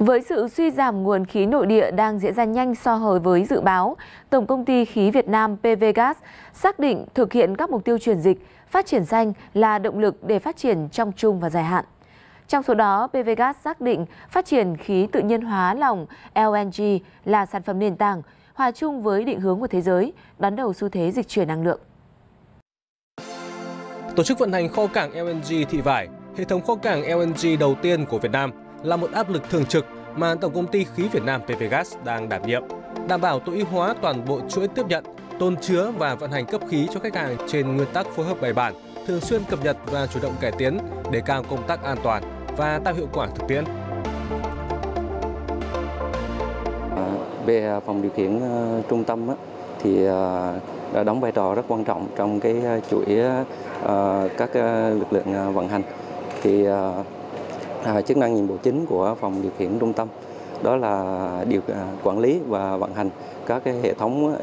Với sự suy giảm nguồn khí nội địa đang diễn ra nhanh so với dự báo, Tổng công ty khí Việt Nam PVGas xác định thực hiện các mục tiêu chuyển dịch, phát triển xanh là động lực để phát triển trong trung và dài hạn. Trong số đó, PVGas xác định phát triển khí tự nhiên hóa lỏng LNG là sản phẩm nền tảng, hòa chung với định hướng của thế giới, đón đầu xu thế dịch chuyển năng lượng. Tổ chức vận hành kho cảng LNG Thị Vải, hệ thống kho cảng LNG đầu tiên của Việt Nam, là một áp lực thường trực mà Tổng công ty khí Việt Nam PVGas đang đảm nhiệm, đảm bảo tối ưu hóa toàn bộ chuỗi tiếp nhận, tồn chứa và vận hành cấp khí cho khách hàng trên nguyên tắc phối hợp bài bản, thường xuyên cập nhật và chủ động cải tiến để cao công tác an toàn và tạo hiệu quả thực tiễn. Về phòng điều khiển ờ, trung tâm thì ờ, đã đóng vai trò rất quan trọng trong cái ờ, chuỗi các lực lượng vận hành. Thì À, chức năng nhiệm vụ chính của phòng điều khiển trung tâm. Đó là điều à, quản lý và vận hành các cái hệ thống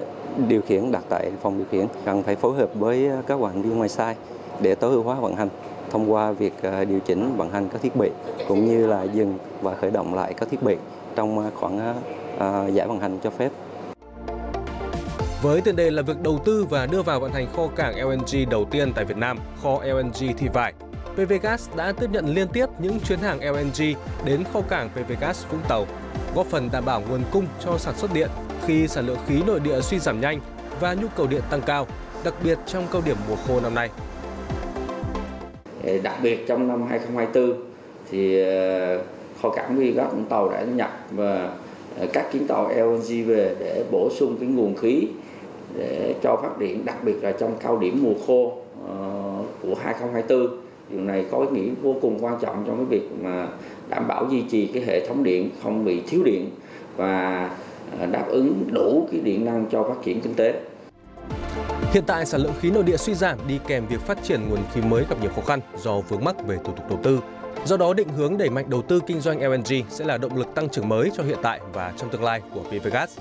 điều khiển đặt tại phòng điều khiển. Cần phải phối hợp với các quản viên ngoài sai để tối ưu hóa vận hành thông qua việc à, điều chỉnh vận hành các thiết bị cũng như là dừng và khởi động lại các thiết bị trong khoảng giải vận hành cho phép. Với tiền đề là việc đầu tư và đưa vào vận hành kho cảng LNG đầu tiên tại Việt Nam, kho LNG Thị Vải, PVGas đã tiếp nhận liên tiếp những chuyến hàng LNG đến kho cảng PVGas Vũng Tàu, góp phần đảm bảo nguồn cung cho sản xuất điện khi sản lượng khí nội địa suy giảm nhanh và nhu cầu điện tăng cao, đặc biệt trong cao điểm mùa khô năm nay. Đặc biệt trong năm 2024 thì ờ, kho cảng PVGas Vũng Tàu đã nhập và các chuyến tàu LNG về để bổ sung cái nguồn khí để cho phát điện đặc biệt là trong cao điểm mùa khô ờ, của 2024 điều này có ý nghĩa vô cùng quan trọng trong cái việc mà đảm bảo duy trì cái hệ thống điện không bị thiếu điện và à, đáp ứng đủ cái điện năng cho phát triển kinh tế. Hiện tại sản lượng khí nội địa suy giảm đi kèm việc phát triển nguồn khí mới gặp nhiều khó khăn do vướng mắc về thủ tục đầu tư. Do đó, định hướng đẩy mạnh đầu tư kinh doanh LNG sẽ là động lực tăng trưởng mới cho hiện tại và trong tương lai của PVGas.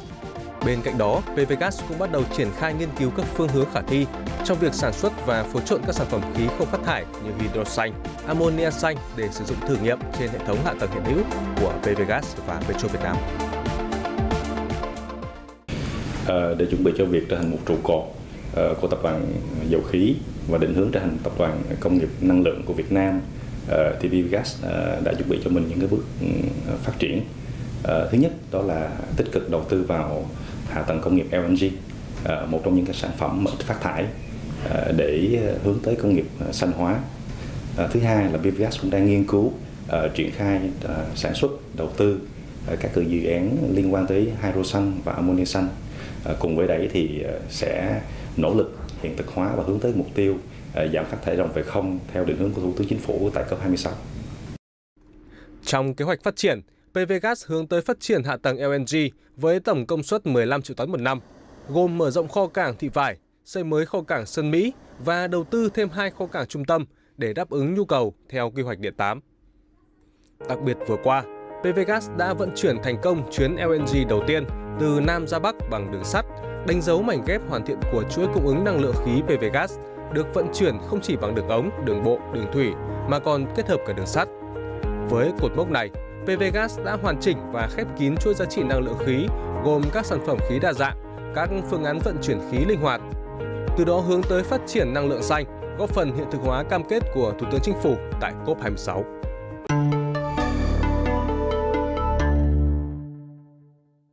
Bên cạnh đó, PVGas cũng bắt đầu triển khai nghiên cứu các phương hướng khả thi trong việc sản xuất và phối trộn các sản phẩm khí không phát thải như hydro xanh, ammonia xanh để sử dụng thử nghiệm trên hệ thống hạ tầng hiện hữu của PVGas và Petro Việt Nam. À, để chuẩn bị cho việc trở thành một trụ cột ờ, của tập đoàn dầu khí và định hướng trở thành tập đoàn công nghiệp năng lượng của Việt Nam uh, thì PVGas đã chuẩn bị cho mình những cái bước ừ, phát triển thứ nhất đó là tích cực đầu tư vào hạ tầng công nghiệp LNG à, một trong những cái sản phẩm mà ít phát thải à, để à, hướng tới công nghiệp xanh hóa thứ hai là BVS cũng đang nghiên cứu triển khai sản xuất đầu tư các dự án liên quan tới hydro xanh và ammonia xanh cùng với đấy thì sẽ nỗ lực hiện thực hóa và hướng tới mục tiêu giảm phát thải ròng về không theo định hướng của Thủ tướng Chính phủ tại COP26. Trong kế hoạch phát triển, PVGas hướng tới phát triển hạ tầng LNG với tổng công suất 15 triệu tấn một năm, gồm mở rộng kho cảng Thị Vải, xây mới kho cảng Sơn Mỹ và đầu tư thêm hai kho cảng trung tâm để đáp ứng nhu cầu theo quy hoạch điện 8. Đặc biệt vừa qua, PVGas đã vận chuyển thành công chuyến LNG đầu tiên từ Nam ra Bắc bằng đường sắt, đánh dấu mảnh ghép hoàn thiện của chuỗi cung ứng năng lượng khí PVGas được vận chuyển không chỉ bằng đường ống, đường bộ, đường thủy mà còn kết hợp cả đường sắt. Với cột mốc này, PVGas đã hoàn chỉnh và khép kín chuỗi giá trị năng lượng khí gồm các sản phẩm khí đa dạng, các phương án vận chuyển khí linh hoạt. Từ đó hướng tới phát triển năng lượng xanh, góp phần hiện thực hóa cam kết của Thủ tướng Chính phủ tại COP26.